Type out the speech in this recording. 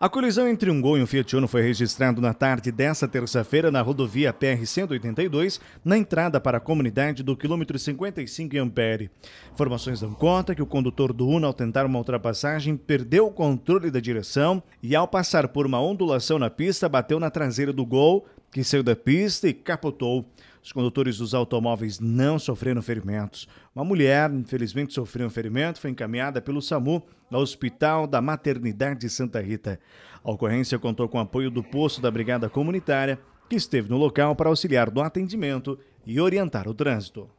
A colisão entre um Gol e um Fiat Uno foi registrado na tarde desta terça-feira na rodovia PR-182, na entrada para a comunidade do quilômetro 55 em Ampere. Informações dão conta que o condutor do Uno, ao tentar uma ultrapassagem, perdeu o controle da direção e, ao passar por uma ondulação na pista, bateu na traseira do Gol, que saiu da pista e capotou. Os condutores dos automóveis não sofreram ferimentos. Uma mulher, infelizmente, sofreu um ferimento, foi encaminhada pelo SAMU ao Hospital da Maternidade Santa Rita. A ocorrência contou com o apoio do posto da Brigada Comunitária, que esteve no local para auxiliar no atendimento e orientar o trânsito.